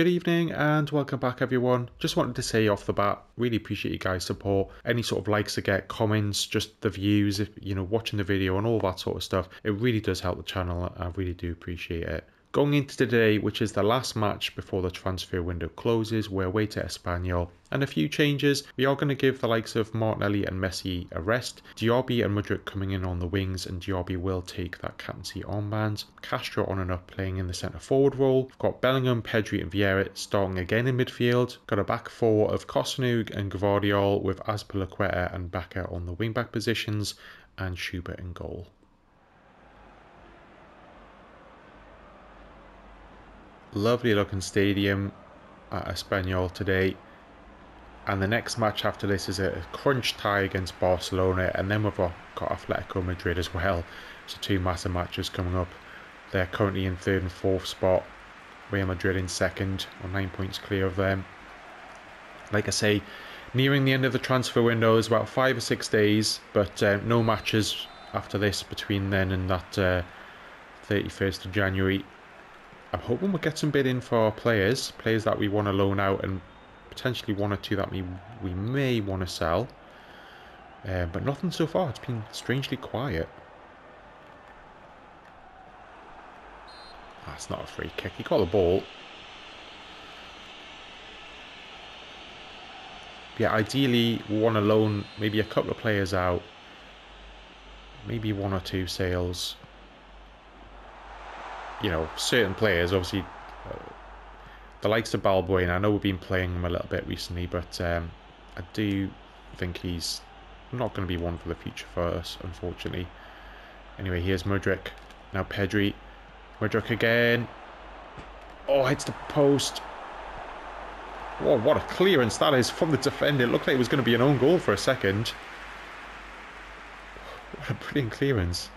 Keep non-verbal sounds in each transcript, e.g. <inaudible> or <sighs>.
Good evening and welcome back everyone. Just wanted to say off the bat, really appreciate you guys' support. Any sort of likes I get, comments, just the views, if you know, watching the video and all that sort of stuff. It really does help the channel. I really do appreciate it. Going into today, which is the last match before the transfer window closes, we're away to Espanyol. And a few changes. We are going to give the likes of Martinelli and Messi a rest. Diaby and Mudryk coming in on the wings, and Diaby will take that captaincy armband. Castro on and up playing in the centre forward role. We've got Bellingham, Pedri, and Vieira starting again in midfield. Got a back four of Kossounou and Gvardiol with Azpilicueta and Bakker on the wing back positions, and Schubert in goal. Lovely looking stadium at Espanyol today. And the next match after this is a crunch tie against Barcelona, and then we've got Atletico Madrid as well. So two massive matches coming up. They're currently in third and fourth spot. Real Madrid in second, or nine points clear of them. Like I say, nearing the end of the transfer window is about five or six days, but uh, no matches after this between then and that uh, 31st of January. I'm hoping we'll get some bid in for players, players that we want to loan out and potentially one or two that we, we may want to sell. Uh, but nothing so far. It's been strangely quiet. That's not a free kick. He got the ball. Yeah, ideally we want to loan maybe a couple of players out. Maybe one or two sales you know, certain players, obviously, uh, the likes of Balbuena, I know we've been playing him a little bit recently, but um, I do think he's not going to be one for the future for us, unfortunately. Anyway, here's Mudryk. Now Pedri. Mudryk again. Oh, hits the post. Whoa, what a clearance that is from the defender. It looked like it was going to be an own goal for a second. What a brilliant clearance.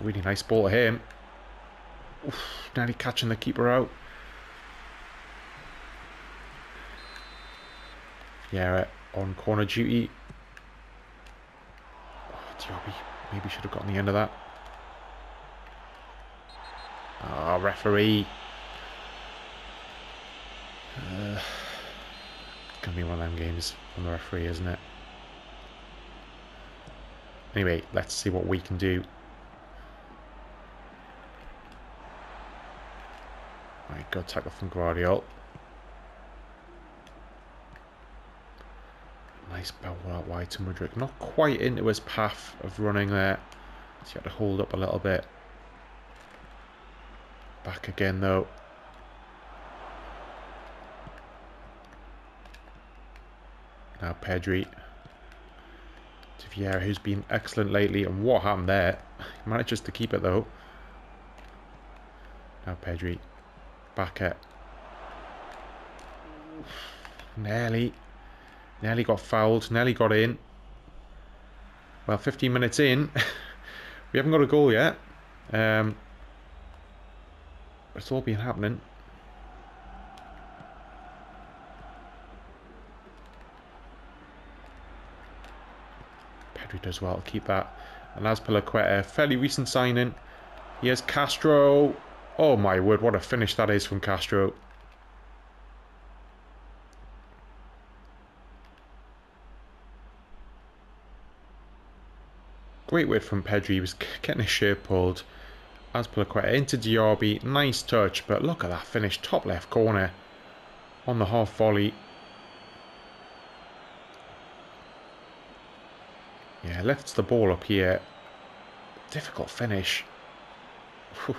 Really nice ball to him. Oof, nearly catching the keeper out. Yeah, on corner duty. Oh, Diaby maybe should have gotten the end of that. Ah, oh, referee. Uh, gonna be one of them games from the referee, isn't it? Anyway, let's see what we can do. Good tackle from Gvardiol. Nice ball out wide to Mudryk. Not quite into his path of running there. So he had to hold up a little bit. Back again though. Now Pedri. To Vieira, who's been excellent lately. And what happened there? <laughs> He manages to keep it though. Now Pedri. Bakker Nearly. Nearly got fouled. Nearly got in. Well, 15 minutes in. <laughs> we haven't got a goal yet. Um, it's all been happening. Pedri does well to keep that. And Azpilicueta, fairly recent signing. Here's Castro. Oh my word, what a finish that is from Castro. Great work from Pedri, he was getting his shirt pulled. Azpilicueta into Diaby, nice touch, but look at that finish, top left corner on the half volley. Yeah, lifts the ball up here. Difficult finish. Whew.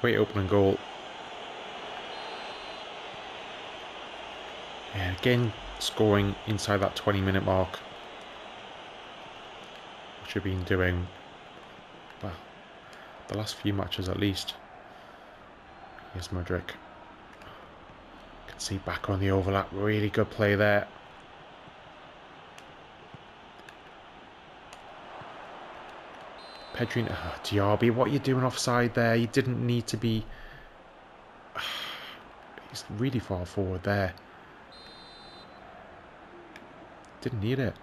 Great opening goal. Yeah, again, scoring inside that 20 minute mark. Which we've been doing, well, the last few matches at least. Here's Mudryk. Can see back on the overlap. Really good play there. Pedri, oh, Diaby, what are you doing offside there? You didn't need to be... <sighs> He's really far forward there. Didn't need it.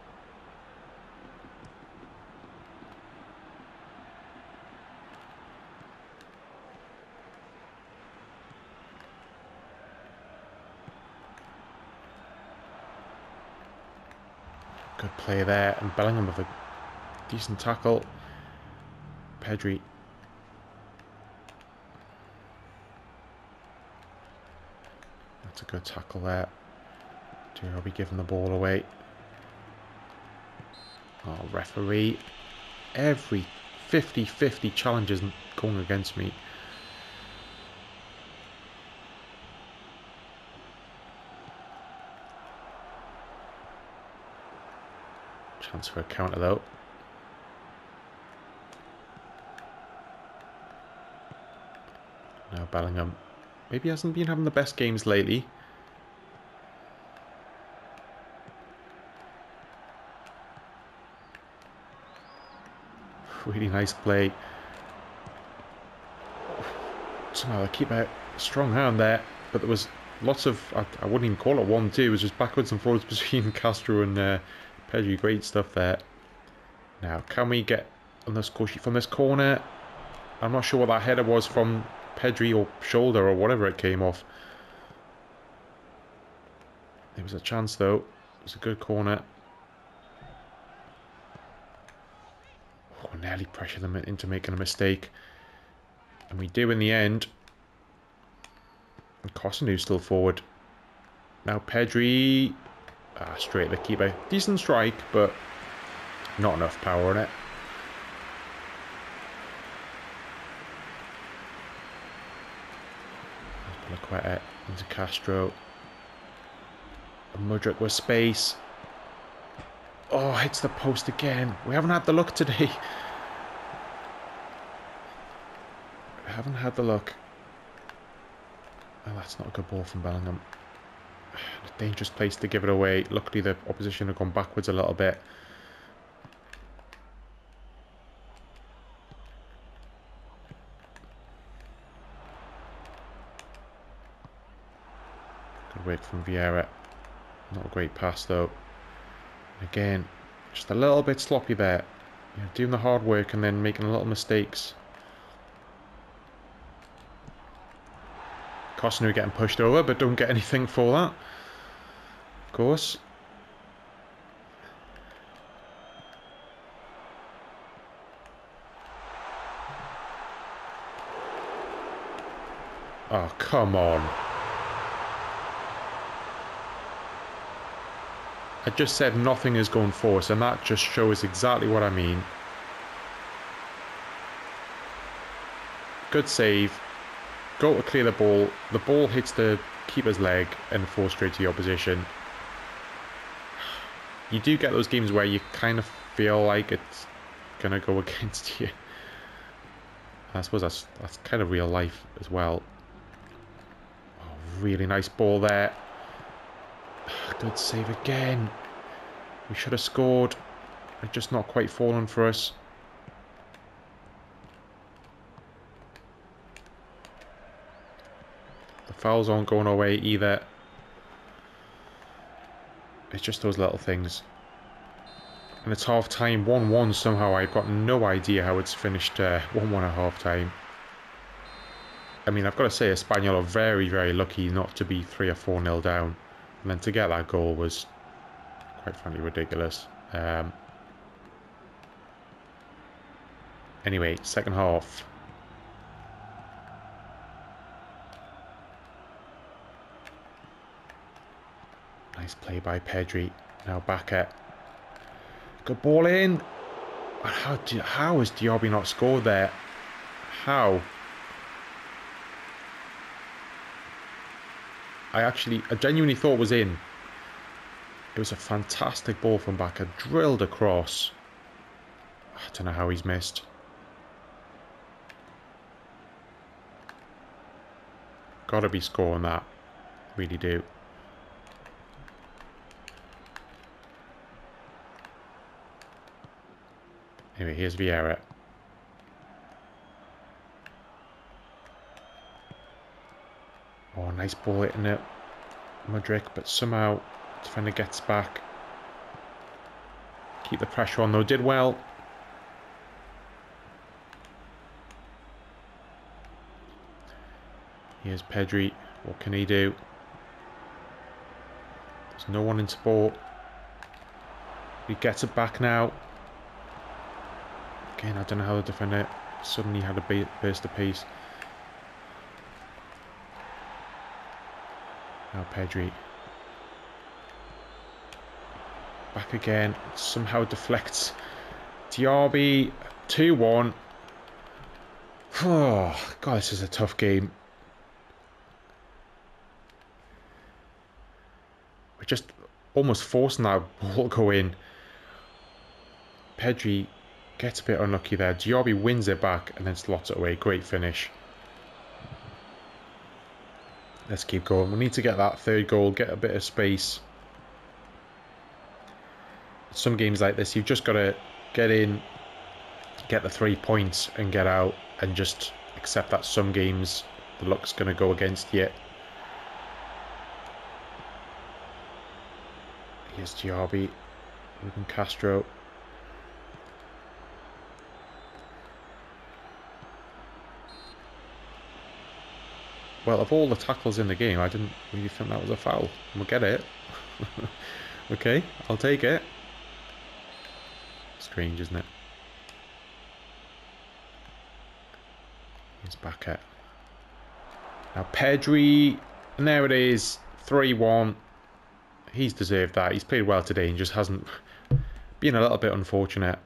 Good play there, and Bellingham with a decent tackle. Pedri. That's a good tackle there. Do I'll be giving the ball away. Oh, referee. Every 50-50 challenges going against me. Chance for a counter though. Bellingham. Maybe hasn't been having the best games lately. <laughs> Really nice play. Somehow I keep a strong hand there, but there was lots of, I, I wouldn't even call it 1-2, it was just backwards and forwards <laughs> between Castro and uh, Pedri. Great stuff there. Now, can we get on the score sheet from this corner? I'm not sure what that header was from Pedri or shoulder or whatever it came off. There was a chance though. It was a good corner. Oh, nearly pressured them into making a mistake. And we do in the end. And Kossounou still forward. Now Pedri. Ah, straight the keeper. Decent strike, but not enough power in it. Laqueta into Castro. And Mudryk with space. Oh, hits the post again. We haven't had the luck today. We haven't had the luck. Oh, that's not a good ball from Bellingham. <sighs> A dangerous place to give it away. Luckily, the opposition have gone backwards a little bit. From Vieira. Not a great pass, though. Again, just a little bit sloppy there. You know, doing the hard work and then making a little mistakes. Kossounou getting pushed over, but don't get anything for that. Of course. Oh, come on. I just said nothing is going force, and that just shows exactly what I mean. Good save. Go to clear the ball. The ball hits the keeper's leg and falls straight to the opposition. You do get those games where you kind of feel like it's going to go <laughs> against you. I suppose that's, that's kind of real life as well. Oh, really nice ball there. Good save again. We should have scored. It's just not quite fallen for us. The fouls aren't going away either. It's just those little things. And it's half time 1 1 somehow. I've got no idea how it's finished 1 uh, 1 at half time. I mean, I've got to say, Espanyol are very, very lucky not to be 3 or 4 nil down. And then to get that goal was quite frankly ridiculous. Um, anyway, second half. Nice play by Pedri. Now Bakker. Good ball in. How, do, how has Diaby not scored there? How? I actually, I genuinely thought was in. It was a fantastic ball from Bakker, drilled across. I don't know how he's missed. Gotta be scoring that. Really do. Anyway, here's Vieira. Nice ball hitting it. Mudryk, but somehow defender gets back. Keep the pressure on though, did well. Here's Pedri. What can he do? There's no one in support. He gets it back now. Again, I don't know how the defender suddenly had a burst of pace. Now Pedri. Back again. Somehow deflects. Diaby 2-1. Oh, God, this is a tough game. We're just almost forcing <laughs> that ball go in. Pedri gets a bit unlucky there. Diaby wins it back and then slots it away. Great finish. Let's keep going. We need to get that third goal, get a bit of space. Some games like this, you've just got to get in, get the three points and get out and just accept that some games the luck's going to go against you. Here's Diaby, Ruben Castro. Well, of all the tackles in the game, I didn't really think that was a foul. We'll get it. <laughs> okay, I'll take it. Strange, isn't it? Here's Bakker. Now, Pedri, and there it is, 3-1. He's deserved that. He's played well today and just hasn't been a little bit unfortunate.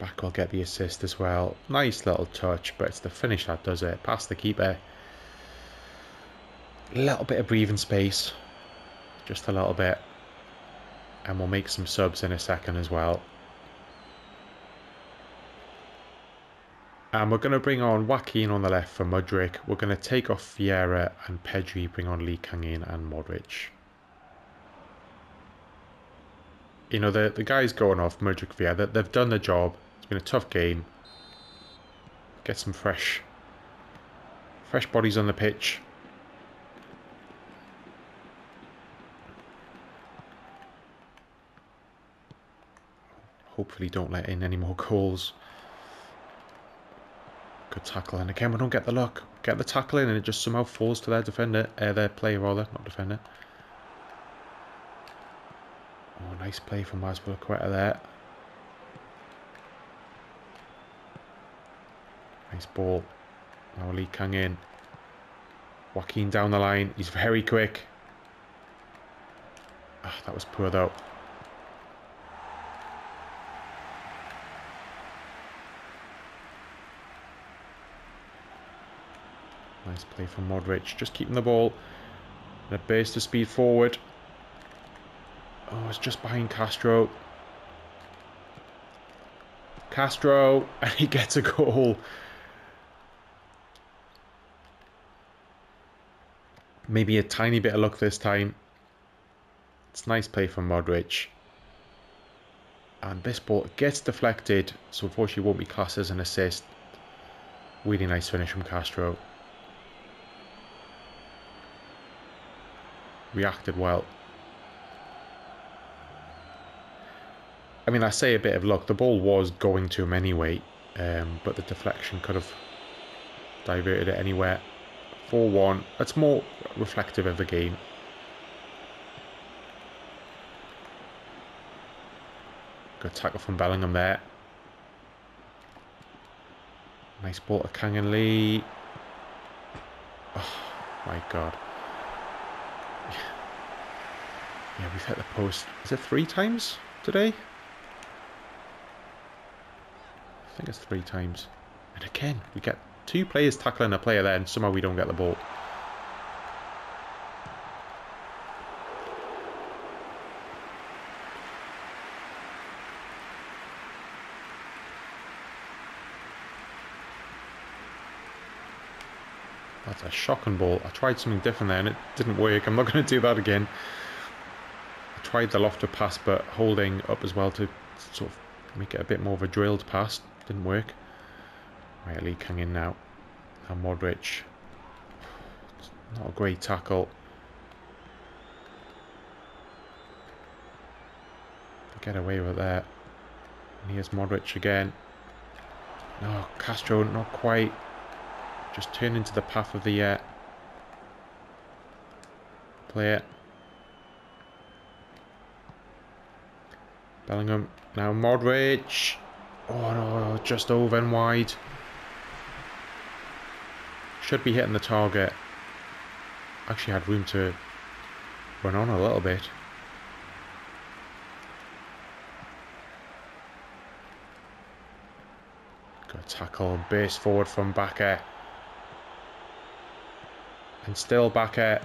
Back will get the assist as well. Nice little touch, but it's the finish that does it. Past the keeper. A little bit of breathing space. Just a little bit. And we'll make some subs in a second as well. And we're going to bring on Joaquin on the left for Mudryk. We're going to take off Vieira and Pedri, bring on Lee Kang-in and Modric. You know, the, the guys going off, Mudryk, Vieira, they've done the job been a tough game. Get some fresh, fresh bodies on the pitch. Hopefully don't let in any more goals. Good tackle, and again we don't get the luck. Get the tackle in and it just somehow falls to their defender, uh, their player rather, not defender. Oh, nice play from Azpilicueta there. Nice ball. Now Lee Kang-in. Joaquin down the line. He's very quick. Ah, that was poor though. Nice play from Modric. Just keeping the ball. And a burst of speed forward. Oh, it's just behind Castro. Castro. <laughs> And he gets a goal. Maybe a tiny bit of luck this time. It's nice play from Modric. And this ball gets deflected, so unfortunately won't be classed as an assist. Really nice finish from Castro. Reacted well. I mean, I say a bit of luck. The ball was going to him anyway, um, but the deflection could have diverted it anywhere. 4-1. That's more reflective of the game. Good tackle from Bellingham there. Nice ball to Kang-in Lee. Oh my god. Yeah, we've hit the post. Is it three times today? I think it's three times. And again, we get two players tackling a player there and somehow we don't get the ball. That's a shocking ball. I tried something different there and it didn't work. I'm not going to do that again. I tried the lofted pass but holding up as well to sort of make it a bit more of a drilled pass. Didn't work. Lee Kang-in now. Now Modric. It's not a great tackle. They get away with that. And here's Modric again. No, Castro not quite. Just turn into the path of the uh, player. Bellingham. Now Modric. Oh no, just over and wide. Should be hitting the target. Actually had room to run on a little bit. Got a tackle, base forward from Bakker. And still Bakker.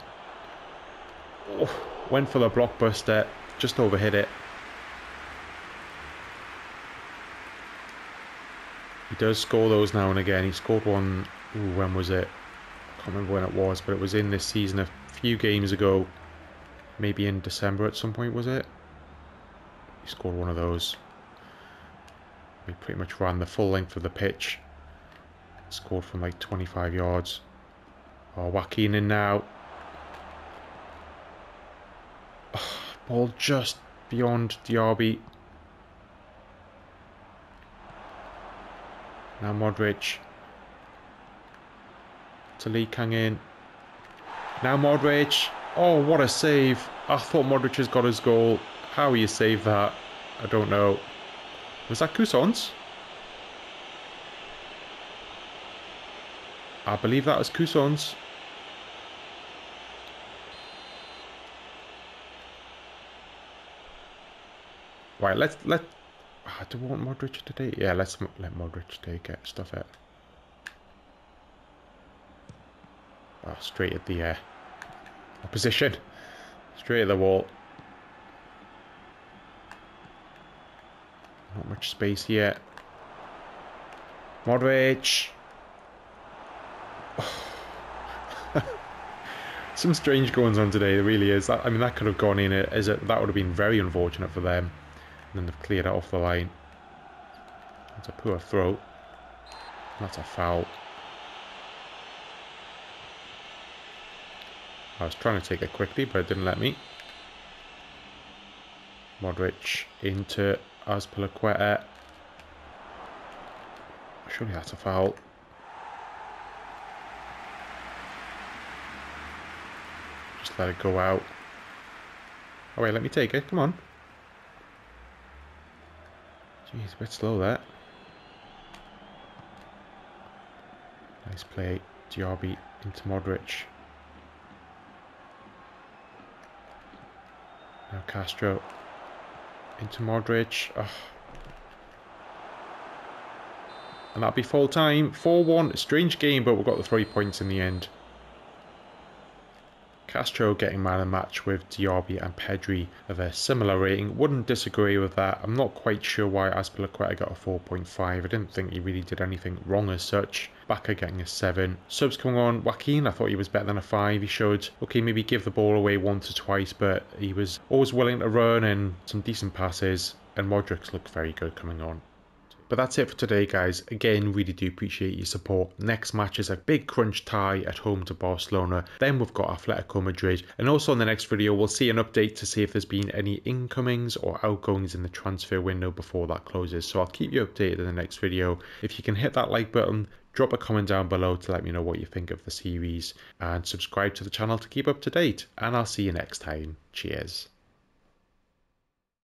Oh, went for the blockbuster, just overhit it. He does score those now and again. He scored one, ooh, when was it? I can't remember when it was, but it was in this season a few games ago. Maybe in December at some point, was it? He scored one of those. He pretty much ran the full length of the pitch. Scored from like 25 yards. Oh, Joaquin in now. Oh, <sighs> ball just beyond Diaby. Now Modric. To Lee Kang in. Now Modric. Oh, what a save. I thought Modric has got his goal. How you save that, I don't know. Was that Cousins? I believe that was Cousins. Right, let's let. Oh, do we want Modric to take? Yeah, let's let Modric take it. Stuff it. Oh, straight at the uh, opposition. Straight at the wall. Not much space here. Modric. <laughs> Some strange goings on today, there really is. I mean, that could have gone in as a, that would have been very unfortunate for them. And then they've cleared it off the line. That's a poor throw. That's a foul. I was trying to take it quickly, but it didn't let me. Modric into Azpilicueta. Surely that's a foul. Just let it go out. Oh wait, let me take it. Come on. Jeez, a bit slow that. Nice play. Diaby into Modric. Castro into Modric. Oh. And that'll be full time. 4-1. Strange game, but we've got the three points in the end. Castro getting man of match with Diaby and Pedri of a similar rating. Wouldn't disagree with that. I'm not quite sure why Azpilicueta got a 4.5. I didn't think he really did anything wrong as such. Bakker getting a 7. Subs coming on. Joaquin, I thought he was better than a 5. He showed, okay, maybe give the ball away once or twice, but he was always willing to run and some decent passes. And Modric looked very good coming on. But that's it for today, guys. Again, really do appreciate your support. Next match is a big crunch tie at home to Barcelona. Then we've got Atletico Madrid. And also in the next video, we'll see an update to see if there's been any incomings or outgoings in the transfer window before that closes. So I'll keep you updated in the next video. If you can hit that like button, drop a comment down below to let me know what you think of the series. And subscribe to the channel to keep up to date. And I'll see you next time. Cheers.